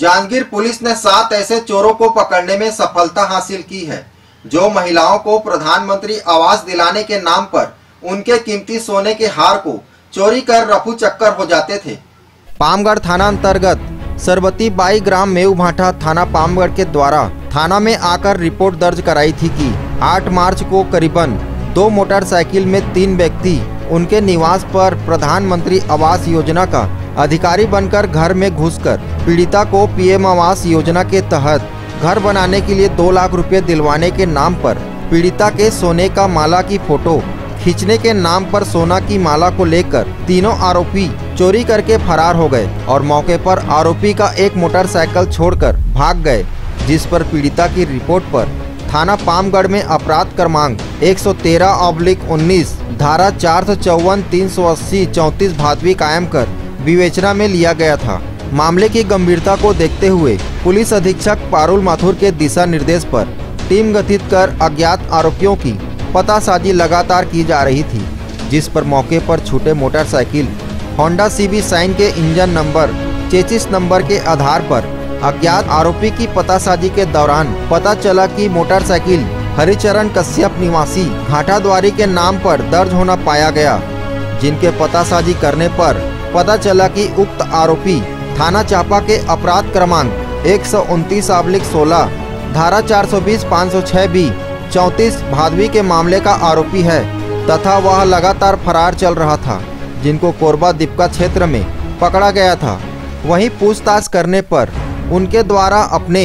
Janjgir police ने सात ऐसे चोरों को पकड़ने में सफलता हासिल की है, जो महिलाओं को प्रधानमंत्री आवास दिलाने के नाम पर उनके कीमती सोने के हार को चोरी कर रफू चक्कर हो जाते थे। पामगढ़ थाना अंतर्गत सरबती बाई ग्राम मेऊ भाटा थाना पामगढ़ के द्वारा थाना में आकर रिपोर्ट दर्ज कराई थी कि 8 मार्च को करीबन दो मोटरसाइकिल में तीन व्यक्ति उनके निवास पर प्रधानमंत्री आवास योजना का अधिकारी बनकर घर में घुसकर पीड़िता को पीएम आवास योजना के तहत घर बनाने के लिए दो लाख रुपए दिलवाने के नाम पर पीड़िता के सोने का माला की फ़ोटो, खींचने के नाम पर सोना की माला को लेकर तीनों आरोपी चोरी करके फरार हो गए और मौके पर आरोपी का एक मोटरसाइकिल छोड़कर भाग गए, जिस पर पीड़िता की रिपोर्ट पर थाना पामगढ़ में अपराध क्रमांक 113 ऑब्लिक उन्नीस धारा चार सौ चौवन तीन सौ अस्सी चौंतीस भादवी कायम कर विवेचना में लिया गया था। मामले की गंभीरता को देखते हुए पुलिस अधीक्षक पारुल माथुर के दिशा निर्देश पर टीम गठित कर अज्ञात आरोपियों की पतासाजी लगातार की जा रही थी, जिस पर मौके पर छूटे motorcycle, Honda C B shine के इंजन नंबर, चेचिस नंबर के आधार पर अज्ञात आरोपी की पतासाजी के दौरान पता चला कि मोटरसाइकिल हरिचरण कश्यप निवासी घाटाद्वारी के नाम पर दर्ज होना पाया गया, जिनके पतासाजी करने पर पता चला कि उक्त आरोपी थाना चापा के अपराध क्रमांक एक सौ उनतीस आबलिक सोलह, धारा 420 506 बी, चौंतीस भादवी के मामले का आरोपी है, तथा वह लगातार फरार चल रहा था, जिनको कोरबा दीपका क्षेत्र में पकड़ा गया था। वहीं पूछताछ करने पर उनके द्वारा अपने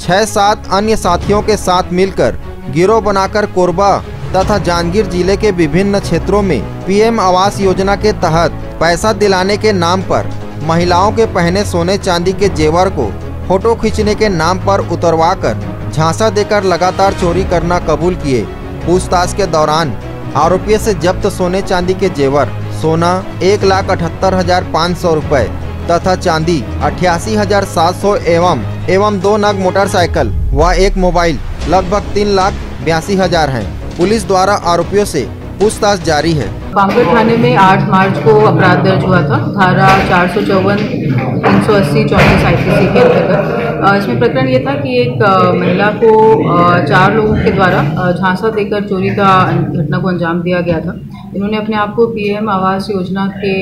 छह सात अन्य साथियों के साथ मिलकर गिरोह बनाकर कोरबा तथा जांजगीर ज़िले के विभिन्न क्षेत्रों में पीएम आवास योजना के तहत पैसा दिलाने के नाम पर महिलाओं के पहने सोने चांदी के जेवर को फ़ोटो खींचने के नाम पर उतरवा कर झांसा देकर लगातार चोरी करना कबूल किए। पूछताछ के दौरान आरोपियों से जब्त सोने चांदी के जेवर, सोना एक लाख अठहत्तर हज़ार पाँच सौ रुपये तथा चांदी अठासी हज़ार सात सौ एवं एवं दो नग मोटरसाइकिल व एक मोबाइल लगभग तीन लाख बयासी हज़ार है। पुलिस द्वारा आरोपियों से पूछताछ जारी है। बांगड़ थाने में 8 मार्च को अपराध दर्ज हुआ था, धारा चार सौ चौवन, तीन सौ अस्सी, चौंतीस आई के अंतर्गत। इसमें प्रकरण ये था कि एक महिला को चार लोगों के द्वारा झांसा देकर चोरी का घटना को अंजाम दिया गया था। इन्होंने अपने आप को पीएम आवास योजना के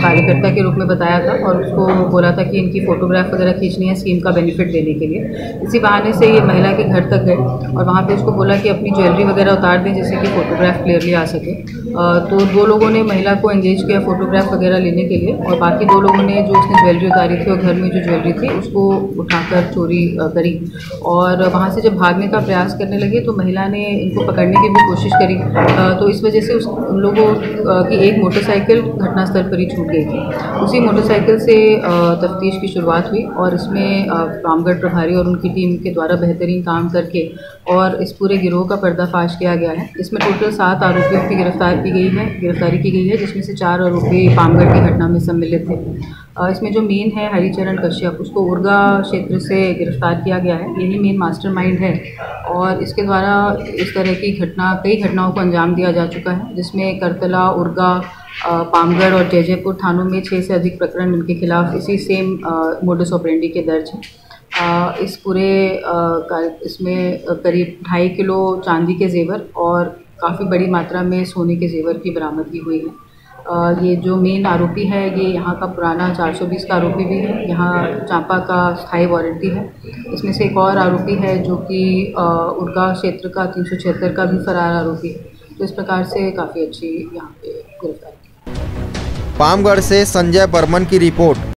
कार्यकर्ता के रूप में बताया था और उसको बोला था कि इनकी फ़ोटोग्राफ वगैरह खींचनी है स्कीम का बेनिफिट देने के लिए। इसी बहाने से ये महिला के घर तक गए और वहाँ पे उसको बोला कि अपनी ज्वेलरी वगैरह उतार दें जिससे कि फ़ोटोग्राफ क्लियरली आ सके। तो दो लोगों ने महिला को एंगेज किया फ़ोटोग्राफ वगैरह लेने के लिए और बाकी दो लोगों ने जो उसने ज्वेलरी उतारी थी और घर में जो ज्वेलरी थी, उसको उठाकर चोरी करी। और वहाँ से जब भागने का प्रयास करने लगे तो महिला ने इनको पकड़ने की भी कोशिश करी। तो इस वजह से उस उन लोगों की एक मोटरसाइकिल घटनास्थल पर ही छूट गई थी। उसी मोटरसाइकिल से तफ्तीश की शुरुआत हुई और इसमें रामगढ़ प्रभारी और उनकी टीम के द्वारा बेहतरीन काम करके और इस पूरे गिरोह का पर्दाफाश किया गया है। इसमें टोटल सात आरोपियों की गिरफ़्तार की गई है, गिरफ्तारी की गई है, जिसमें से चार आरोपी पामगढ़ की घटना में सम्मिलित थे। इसमें जो मेन है हरिचरण कश्यप, उसको उर्गा क्षेत्र से गिरफ़्तार किया गया है। यही मेन मास्टरमाइंड है और इसके द्वारा इस तरह की घटना, कई घटनाओं को अंजाम दिया जा चुका है, जिसमें करतला, उर्गा पामगढ़ और जयजयपुर थानों में छः से अधिक प्रकरण इनके खिलाफ इसी सेम मोडस ऑपरेंडी के दर्ज हैं। इस पूरे इसमें करीब ढाई किलो चांदी के जेवर और काफ़ी बड़ी मात्रा में सोने के जेवर की बरामदगी हुई है। ये जो मेन आरोपी है, ये यहाँ का पुराना 420 का आरोपी भी है। यहाँ चांपा का स्थायी वारंटी है। इसमें से एक और आरोपी है जो कि उर्गा क्षेत्र का तीन सौ छिहत्तर का भी फरार आरोपी है। तो इस प्रकार से काफ़ी अच्छी यहाँ पे गिरफ्तारी। पामगढ़ से संजय बर्मन की रिपोर्ट।